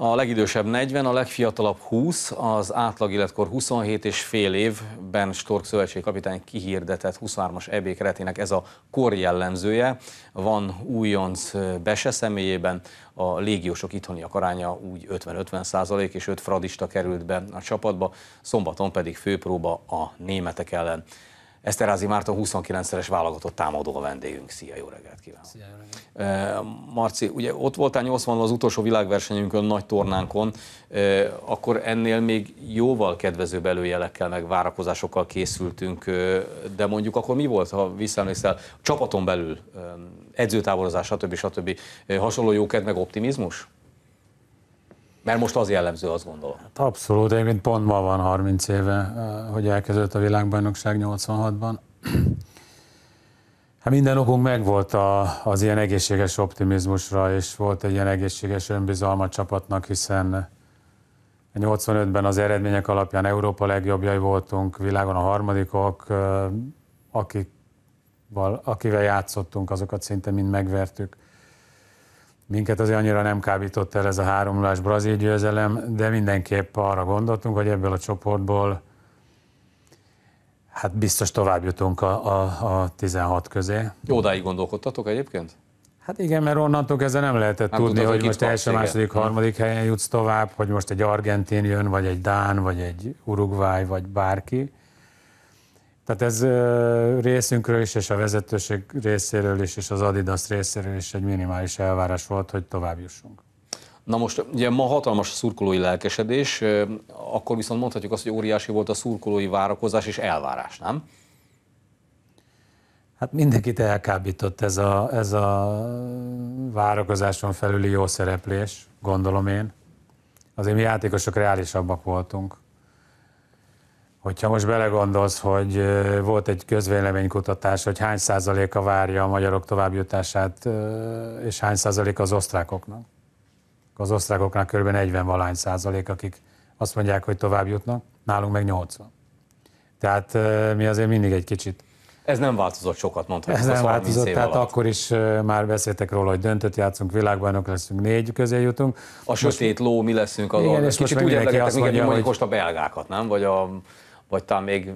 A legidősebb 40, a legfiatalabb 20, az átlag életkor 27 és fél évben Stork szövetségkapitány kihirdetett 23-as EB keretének ez a kor jellemzője. Van újonc Bese személyében, a légiósok itthoniak aránya úgy 50-50 százalék, és 5 fradista került be a csapatba, szombaton pedig főpróba a németek ellen. Eszterázi Márton 29-szeres válogatott támadó a vendégünk. Szia, jó reggelt kívánok! Szia, jó reggelt. Marci, ugye ott voltál 80 az utolsó világversenyünkön, nagy tornánkon, akkor ennél még jóval kedvezőbb előjelekkel, meg várakozásokkal készültünk, de mondjuk akkor mi volt, ha visszaemlékszel, csapaton belül, edzőtáborozás, stb. stb. hasonló jókedv, meg optimizmus? Mert most az jellemző, azt gondolom. Hát abszolút, egyébként pont ma van 30 éve, hogy elkezdődött a világbajnokság 86-ban. Hát minden okunk megvolt a, az ilyen egészséges optimizmusra, és volt egy ilyen egészséges önbizalma csapatnak, hiszen 85-ben az eredmények alapján Európa legjobbjai voltunk, világon a harmadikok, akik, akivel játszottunk, azokat szinte mind megvertük. Minket azért annyira nem kábított el ez a háromlás brazil győzelem, de mindenképp arra gondoltunk, hogy ebből a csoportból hát biztos tovább jutunk a, a, a 16 közé. Odáig gondolkodtatok egyébként? Hát igen, mert onnantól kezdve nem lehetett nem tudni, tudod, hogy most első, második, harmadik helyen jutsz tovább, hogy most egy argentin jön, vagy egy dán, vagy egy uruguay, vagy bárki. Tehát ez részünkről is, és a vezetőség részéről is, és az Adidas részéről is egy minimális elvárás volt, hogy tovább jussunk. Na most ugye ma hatalmas szurkolói lelkesedés, akkor viszont mondhatjuk azt, hogy óriási volt a szurkolói várakozás és elvárás, nem? Hát mindenkit elkábított ez a, ez a várakozáson felüli jó szereplés, gondolom én. Azért mi játékosok reálisabbak voltunk. Hogyha most belegondolsz, hogy volt egy közvéleménykutatás, hogy hány százaléka várja a magyarok továbbjutását, és hány százaléka az osztrákoknak. Az osztrákoknak kb. 40 valány százalék, akik azt mondják, hogy tovább jutnak, nálunk meg 80. Tehát mi azért mindig egy kicsit ez nem változott sokat, mondhatjuk. Ez nem változott, tehát alatt. akkor is már beszéltek róla, hogy döntött játszunk, világbajnok leszünk, négy közé jutunk. A most, sötét ló, mi leszünk, az igen, és kicsit most úgy emlegettek, mondja, hogy... most a belgákat, nem? Vagy a vagy talán még...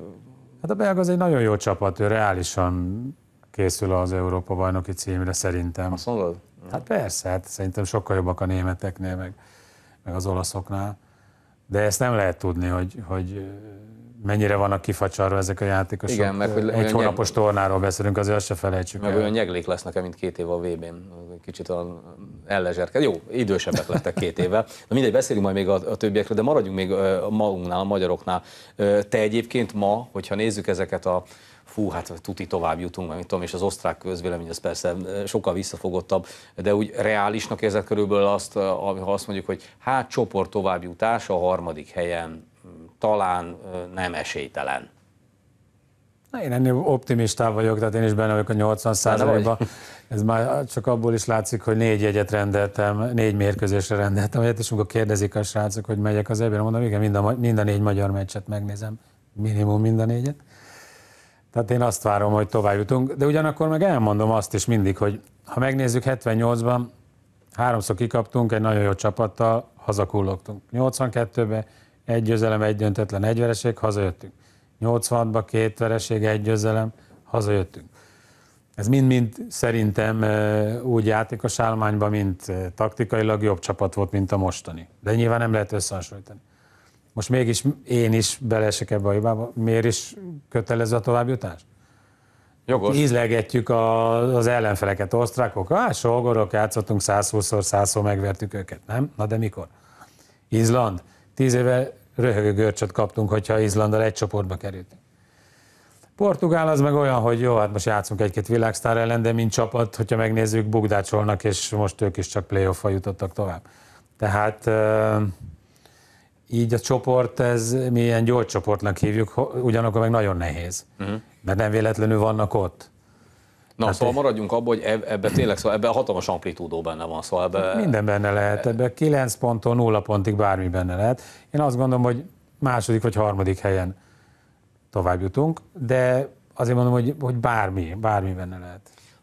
Hát a belga az egy nagyon jó csapat, ő reálisan készül az Európa bajnoki címre szerintem. Azt mondod? Hát persze, hát szerintem sokkal jobbak a németeknél, meg, meg az olaszoknál. De ezt nem lehet tudni, hogy, hogy mennyire vannak kifacsarva ezek a játékosok. Igen, meg hogy Egy hónapos nyeg... tornáról beszélünk, azért azt se felejtsük meg el. olyan nyeglék lesznek, mint két év a VB-n. Kicsit a ellezserked. Jó, idősebbek lettek két éve. Na mindegy, beszélünk majd még a, a többiekről, de maradjunk még a magunknál, a magyaroknál. Te egyébként ma, hogyha nézzük ezeket a fú, hát tuti tovább jutunk, mert tudom, és az osztrák közvélemény az persze sokkal visszafogottabb, de úgy reálisnak érzed körülbelül azt, ha azt mondjuk, hogy hát csoport továbbjutás a harmadik helyen talán nem esélytelen. Na, én ennél optimistább vagyok, tehát én is benne vagyok a 80 százalékban. Ez már csak abból is látszik, hogy négy jegyet rendeltem, négy mérkőzésre rendeltem egyet, és amikor kérdezik a srácok, hogy megyek az ebben, mondom, igen, mind a, mind a négy magyar meccset megnézem, minimum mind a négyet. Tehát én azt várom, hogy tovább jutunk, de ugyanakkor meg elmondom azt is mindig, hogy ha megnézzük 78-ban, háromszor kikaptunk egy nagyon jó csapattal, hazakullogtunk. 82-ben egy győzelem, egy döntetlen, egy vereség, hazajöttünk. 86-ban két vereség, egy győzelem, hazajöttünk. Ez mind-mind szerintem úgy játékos állományban, mint taktikailag jobb csapat volt, mint a mostani. De nyilván nem lehet összehasonlítani. Most mégis én is beleesek ebbe a hibába. Miért is kötelező a továbbjutás? Jogos. Ízlegetjük a, az ellenfeleket, osztrákok. Ah, solgorok, játszottunk 120-szor, 100 megvertük őket, nem? Na de mikor? Izland. Tíz éve röhögő görcsöt kaptunk, hogyha Izlandal egy csoportba kerültünk. Portugál az meg olyan, hogy jó, hát most játszunk egy-két világsztár ellen, de mint csapat, hogyha megnézzük, bugdácsolnak, és most ők is csak playoff jutottak tovább. Tehát így a csoport, ez mi ilyen gyors csoportnak hívjuk, ugyanakkor meg nagyon nehéz, uh-huh. mert nem véletlenül vannak ott. Na, hát szóval maradjunk abban, hogy ebbe tényleg, szóval ebbe hatalmas amplitúdó benne van. Szóval ebbe... Minden benne lehet, ebbe 9 ponttól 0 pontig bármi benne lehet. Én azt gondolom, hogy második vagy harmadik helyen tovább jutunk, de azért mondom, hogy, hogy bármi, bármi benne lehet.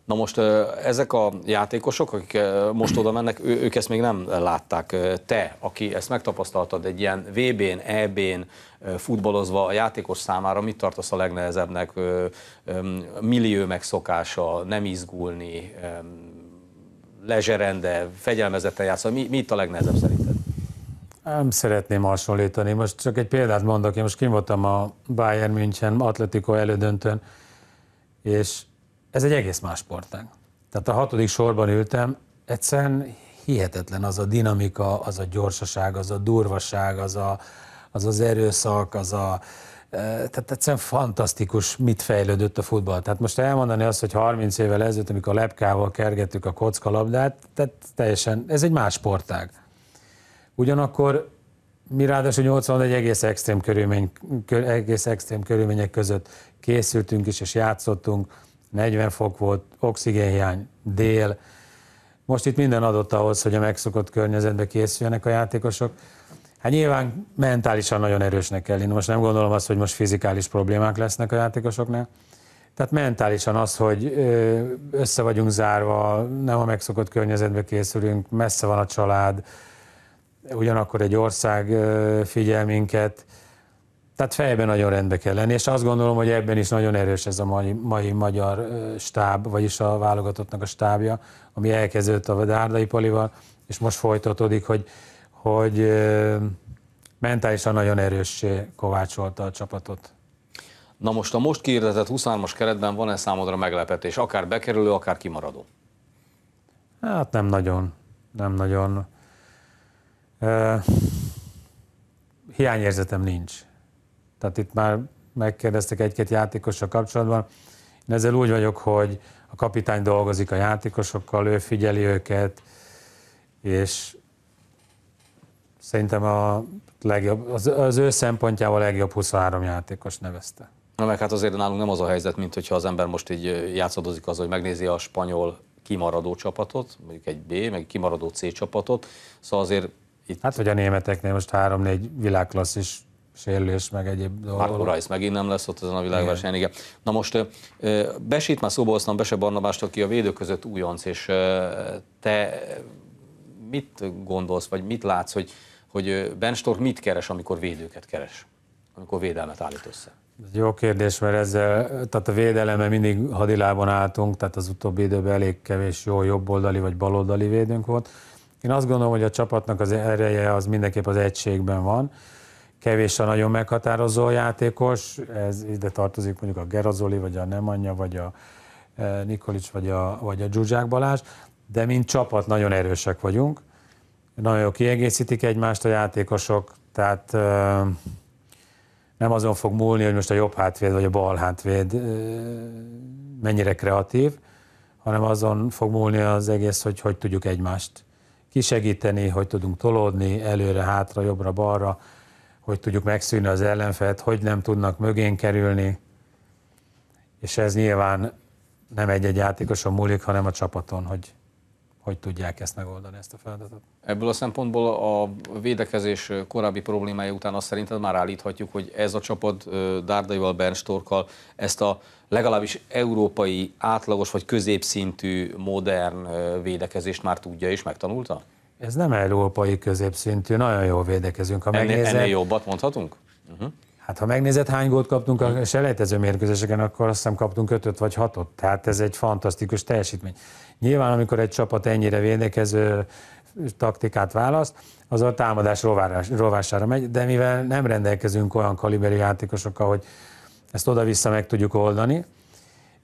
Na most ezek a játékosok, akik most oda mennek, ő, ők ezt még nem látták. Te, aki ezt megtapasztaltad egy ilyen VB-n, EB-n, futballozva a játékos számára, mit tartasz a legnehezebbnek? Millió megszokása, nem izgulni, lezserende, fegyelmezetten játszani. Mi, mi itt a legnehezebb szerinted? Nem szeretném hasonlítani. Most csak egy példát mondok. Én most kim voltam a Bayern München Atletico elődöntőn, és ez egy egész más sportág. Tehát a hatodik sorban ültem, egyszerűen hihetetlen az a dinamika, az a gyorsaság, az a durvaság, az a, az, az erőszak, az a, e, tehát egyszerűen fantasztikus, mit fejlődött a futball. Tehát most elmondani azt, hogy 30 évvel ezelőtt, amikor a lepkával kergettük a kockalabdát, tehát teljesen, ez egy más sportág. Ugyanakkor mi ráadásul 81 egész extrém, körülmény, egész extrém körülmények között készültünk is, és játszottunk, 40 fok volt, oxigénhiány, dél. Most itt minden adott ahhoz, hogy a megszokott környezetbe készüljenek a játékosok. Hát nyilván mentálisan nagyon erősnek kell lenni. Most nem gondolom azt, hogy most fizikális problémák lesznek a játékosoknál. Tehát mentálisan az, hogy össze vagyunk zárva, nem a megszokott környezetbe készülünk, messze van a család, ugyanakkor egy ország figyel minket, tehát fejben nagyon rendbe kell lenni, és azt gondolom, hogy ebben is nagyon erős ez a mai, mai magyar stáb, vagyis a válogatottnak a stábja, ami elkezdődött a Dárdai Polival, és most folytatódik, hogy, hogy mentálisan nagyon erőssé kovácsolta a csapatot. Na most a most kiirdetett 23-as keretben van-e számodra meglepetés, akár bekerülő, akár kimaradó? Hát nem nagyon, nem nagyon. Uh, hiányérzetem nincs. Tehát itt már megkérdeztek egy-két játékossal kapcsolatban. Én ezzel úgy vagyok, hogy a kapitány dolgozik a játékosokkal, ő figyeli őket, és szerintem a legjobb, az, az ő szempontjával legjobb 23 játékos nevezte. Na meg hát azért nálunk nem az a helyzet, mint hogyha az ember most így játszadozik az, hogy megnézi a spanyol kimaradó csapatot, mondjuk egy B, meg kimaradó C csapatot, szóval azért itt... Hát, hogy a németeknél most három-négy világklasszis sérülés, meg egyéb dolgok. Marco Rice megint nem lesz ott ezen a világversenyen, igen. igen. Na most Besit már szóba hoztam Bese Barnabást, aki a védők között újonc, és te mit gondolsz, vagy mit látsz, hogy, hogy Ben Stork mit keres, amikor védőket keres? Amikor védelmet állít össze? Ez jó kérdés, mert ezzel, tehát a védeleme mindig hadilában álltunk, tehát az utóbbi időben elég kevés jó jobboldali vagy baloldali védőnk volt. Én azt gondolom, hogy a csapatnak az ereje az mindenképp az egységben van kevés a nagyon meghatározó játékos, ez ide tartozik mondjuk a Gerazoli, vagy a Nemanja, vagy a e, Nikolics, vagy a, vagy a Zsuzsák Balázs, de mint csapat nagyon erősek vagyunk, nagyon jó kiegészítik egymást a játékosok, tehát e, nem azon fog múlni, hogy most a jobb hátvéd vagy a bal hátvéd e, mennyire kreatív, hanem azon fog múlni az egész, hogy hogy tudjuk egymást kisegíteni, hogy tudunk tolódni előre, hátra, jobbra, balra, hogy tudjuk megszűnni az ellenfelt, hogy nem tudnak mögén kerülni, és ez nyilván nem egy-egy játékoson múlik, hanem a csapaton, hogy hogy tudják ezt megoldani, ezt a feladatot. Ebből a szempontból a védekezés korábbi problémája után azt szerinted már állíthatjuk, hogy ez a csapat Dárdaival, Bernstorkkal ezt a legalábbis európai átlagos vagy középszintű modern védekezést már tudja és megtanulta? Ez nem európai középszintű, nagyon jól védekezünk. Ha megnézed, ennél jobbat mondhatunk? Uh-huh. Hát ha megnézed, hány gólt kaptunk a selejtező mérkőzéseken, akkor azt hiszem kaptunk ötöt vagy hatot. Tehát ez egy fantasztikus teljesítmény. Nyilván, amikor egy csapat ennyire védekező taktikát választ, az a támadás rovárás, rovására megy, de mivel nem rendelkezünk olyan kaliberi játékosokkal, hogy ezt oda-vissza meg tudjuk oldani,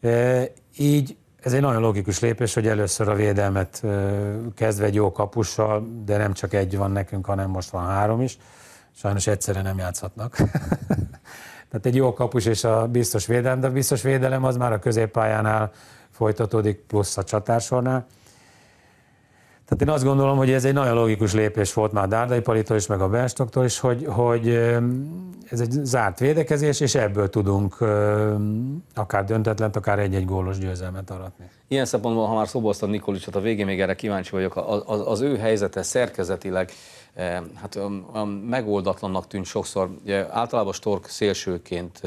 e, így ez egy nagyon logikus lépés, hogy először a védelmet kezdve egy jó kapussal, de nem csak egy van nekünk, hanem most van három is. Sajnos egyszerre nem játszhatnak. Tehát egy jó kapus és a biztos védelem, de a biztos védelem az már a középpályánál folytatódik, plusz a csatársornál. Tehát én azt gondolom, hogy ez egy nagyon logikus lépés volt már Dárdai Palitól is, meg a Benstoktól is, hogy, hogy ez egy zárt védekezés, és ebből tudunk akár döntetlen, akár egy-egy gólos győzelmet aratni. Ilyen szempontból, ha már szóba hoztad Nikolicsot, a végén még erre kíváncsi vagyok, az, az ő helyzete szerkezetileg hát megoldatlannak tűnt sokszor. Általában Stork szélsőként,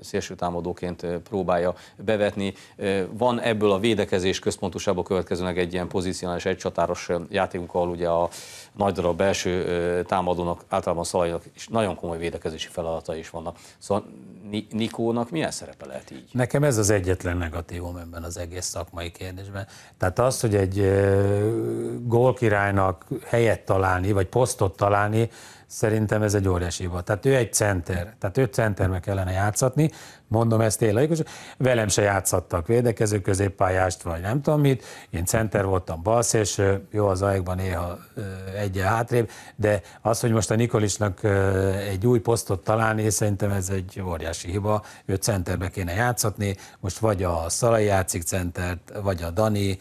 szélső támadóként próbálja bevetni. Van ebből a védekezés központosából következőnek egy ilyen pozícionális egycsatáros játékunk, ahol ugye a nagy darab belső támadónak, általában Szalainak is nagyon komoly védekezési feladata is vannak. Szóval Nikónak milyen szerepe lehet így? Nekem ez az egyetlen negatívum ebben az egész szakmai kérdésben. Tehát az, hogy egy gólkirálynak helyet találni, vagy posztot találni, Szerintem ez egy óriási hiba. Tehát ő egy center, tehát ő centerbe kellene játszatni, mondom ezt én velem se játszattak védekező középpályást, vagy nem tudom mit, én center voltam balszélső, jó az ajkban néha egy hátrébb, de az, hogy most a Nikolisnak egy új posztot találni, szerintem ez egy óriási hiba, ő centerbe kéne játszatni, most vagy a Szalai játszik centert, vagy a Dani,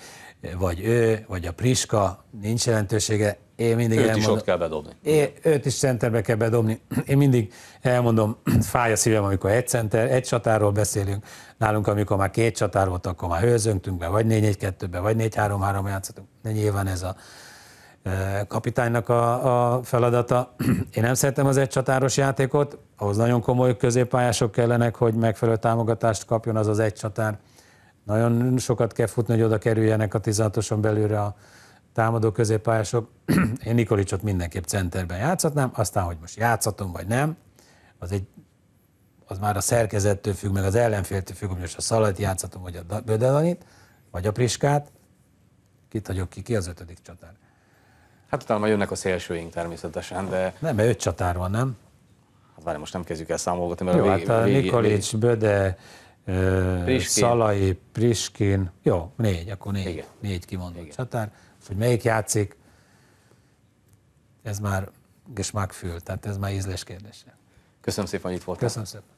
vagy ő, vagy a Priska, nincs jelentősége, én mindig őt elmondom, is ott kell bedobni. Én, őt is centerbe kell bedobni. Én mindig elmondom, fáj a szívem, amikor egy center, egy csatárról beszélünk. Nálunk, amikor már két csatár volt, akkor már hőzöntünk be, vagy 4-1-2-be, vagy 4-3-3 játszottunk. De nyilván ez a e, kapitánynak a, a feladata. Én nem szeretem az egy csatáros játékot, ahhoz nagyon komoly középpályások kellenek, hogy megfelelő támogatást kapjon az az egy csatár. Nagyon sokat kell futni, hogy oda kerüljenek a 16-oson belőle a támadó középpályások. Én Nikolicsot mindenképp centerben játszhatnám, aztán, hogy most játszatom vagy nem, az egy az már a szerkezettől függ, meg az ellenféltől függ, hogy most a Szalat játszatom, vagy a Bödelanit, vagy a Priskát, kit hagyok ki, ki az ötödik csatár? Hát utána majd jönnek a szélsőink természetesen, de... Nem, mert öt csatár van, nem? Hát várj, most nem kezdjük el számolgatni, mert Jó, a vég, hát a vég, Nikolics, vég... Böde, Priskin. Szalai, Priskin, jó, négy, akkor négy, Igen. négy kimondott Igen. csatár hogy melyik játszik, ez már Geschmackfül, tehát ez már ízlés kérdése. Köszönöm szépen, hogy itt voltál. Köszönöm szépen.